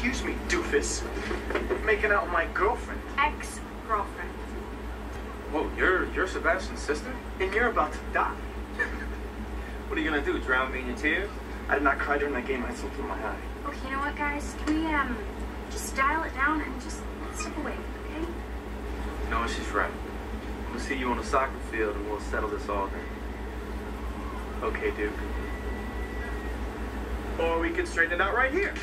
Excuse me, doofus. Making out with my girlfriend. Ex-girlfriend. Whoa, you're you're Sebastian's sister? And you're about to die. What are you gonna do? Drown me in your tears? I did not cry during that game. I slipped through my eye. Okay, you know what, guys? Can we, um, just dial it down and just step away, okay? No. She's right. I'm gonna see you on the soccer field and we'll settle this all then. Okay, Duke. Or we can straighten it out right here.